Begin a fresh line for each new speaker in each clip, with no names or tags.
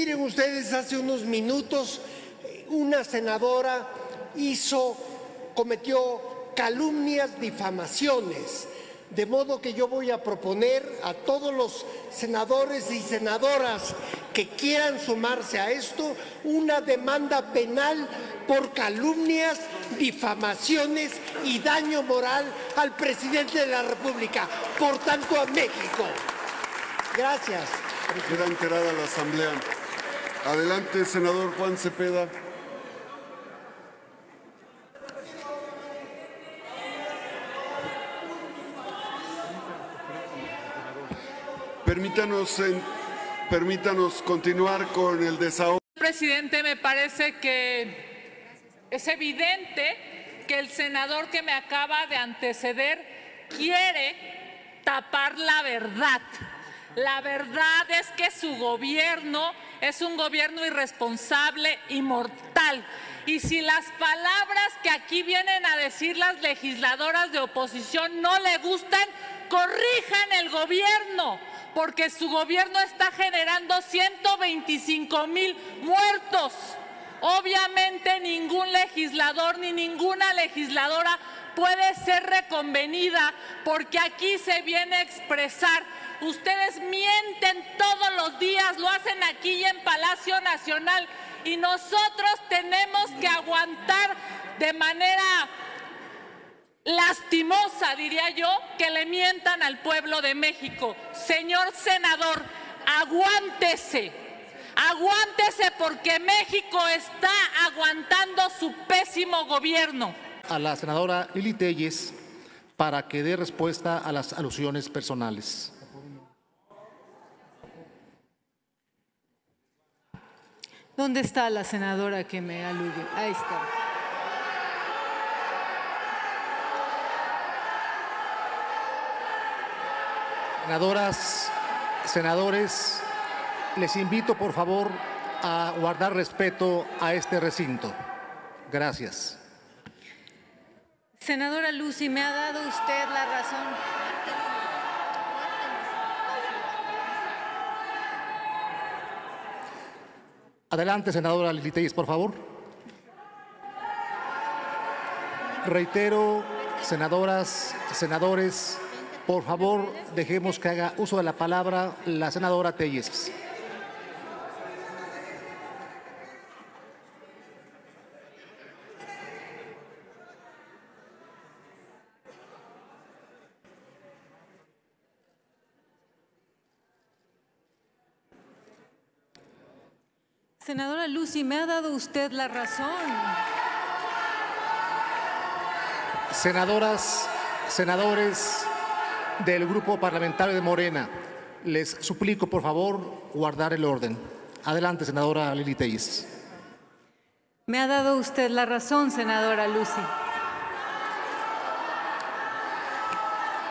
miren ustedes, hace unos minutos una senadora hizo, cometió calumnias, difamaciones. De modo que yo voy a proponer a todos los senadores y senadoras que quieran sumarse a esto una demanda penal por calumnias, difamaciones y daño moral al presidente de la República, por tanto a México. Gracias.
Queda enterada la Asamblea. Adelante, senador Juan Cepeda. Permítanos, permítanos continuar con el desahogo.
Presidente, me parece que es evidente que el senador que me acaba de anteceder quiere tapar la verdad. La verdad es que su gobierno es un gobierno irresponsable y mortal. Y si las palabras que aquí vienen a decir las legisladoras de oposición no le gustan, corrijan el gobierno porque su gobierno está generando 125 mil muertos. Obviamente ningún legislador ni ninguna legisladora puede ser reconvenida porque aquí se viene a expresar. Ustedes mienten todos los días, lo hacen aquí y en Palacio Nacional y nosotros tenemos que aguantar de manera lastimosa, diría yo, que le mientan al pueblo de México. Señor senador, aguántese, aguántese porque México está aguantando su pésimo gobierno.
A la senadora Lili Telles para que dé respuesta a las alusiones personales.
¿Dónde está la senadora que me alude? Ahí está.
Senadoras, senadores, les invito por favor a guardar respeto a este recinto. Gracias.
Senadora Lucy, me ha dado usted la razón.
Adelante, senadora Lili por favor. Reitero, senadoras, senadores, por favor, dejemos que haga uso de la palabra la senadora Telles.
Senadora Lucy, me ha dado usted la razón.
Senadoras, senadores, del Grupo Parlamentario de Morena. Les suplico, por favor, guardar el orden. Adelante, senadora Lili Telles.
Me ha dado usted la razón, senadora Lucy.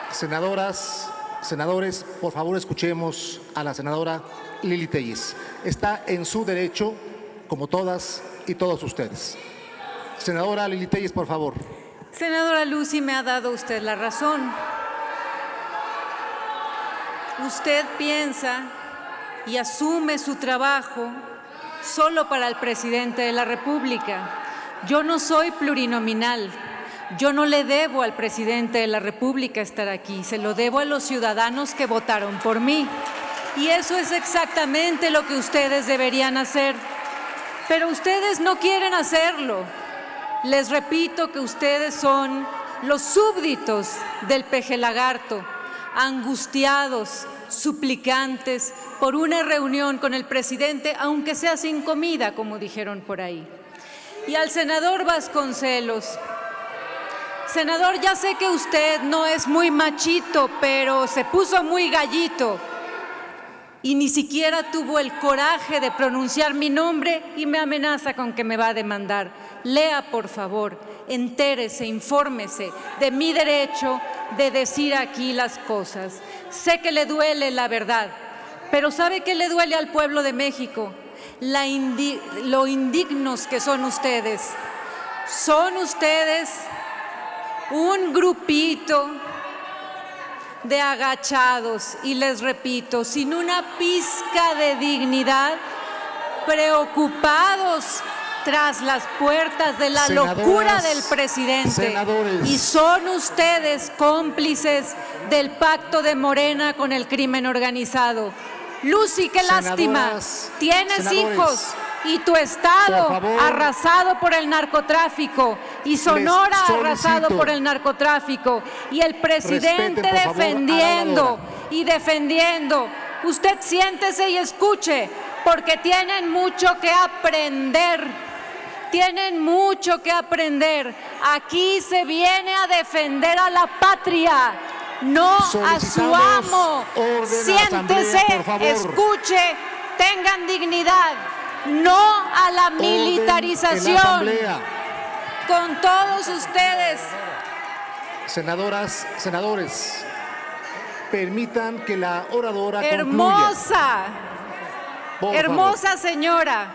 Senadoras, senadores, por favor escuchemos a la senadora Lili Telles. Está en su derecho, como todas y todos ustedes. Senadora Lili Telles, por favor.
Senadora Lucy, me ha dado usted la razón. Usted piensa y asume su trabajo solo para el presidente de la República. Yo no soy plurinominal. Yo no le debo al presidente de la República estar aquí, se lo debo a los ciudadanos que votaron por mí. Y eso es exactamente lo que ustedes deberían hacer. Pero ustedes no quieren hacerlo. Les repito que ustedes son los súbditos del peje lagarto angustiados, suplicantes por una reunión con el presidente, aunque sea sin comida, como dijeron por ahí. Y al senador Vasconcelos, senador, ya sé que usted no es muy machito, pero se puso muy gallito y ni siquiera tuvo el coraje de pronunciar mi nombre y me amenaza con que me va a demandar. Lea, por favor, entérese, infórmese de mi derecho de decir aquí las cosas. Sé que le duele la verdad, pero ¿sabe qué le duele al pueblo de México? lo indignos que son ustedes. Son ustedes un grupito de agachados y les repito, sin una pizca de dignidad preocupados tras las puertas de la
Senadoras,
locura del presidente.
senadores.
Y son ustedes cómplices del pacto de Morena con el crimen organizado. Lucy, qué lástima. Tienes
senadores.
hijos y tu estado
Por
arrasado por el narcotráfico y Sonora arrasado por el narcotráfico y el presidente
Respeten, favor,
defendiendo y defendiendo. Usted siéntese y escuche, porque tienen mucho que aprender. Tienen mucho que aprender. Aquí se viene a defender a la patria, no a su amo. Siéntese,
Asamblea,
escuche, tengan dignidad, no a la militarización. Con todos ustedes,
Senadoras, senadores, permitan que la oradora
hermosa. Hermosa señora,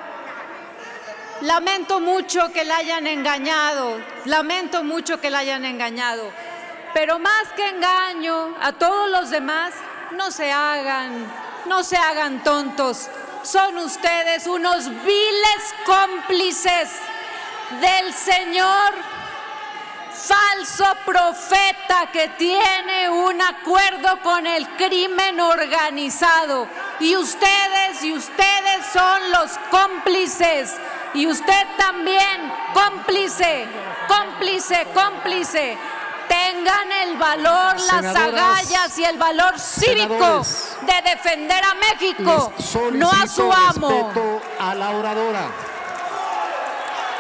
lamento mucho que la hayan engañado, lamento mucho que la hayan engañado, pero más que engaño a todos los demás, no se hagan, no se hagan tontos. Son ustedes unos viles cómplices del Señor falso profeta que tiene un acuerdo con el crimen organizado. Y ustedes, y ustedes son los cómplices. Y usted también, cómplice, cómplice, cómplice. Tengan el valor, las agallas y el valor cívico de defender a México, no a su amo.
a la oradora.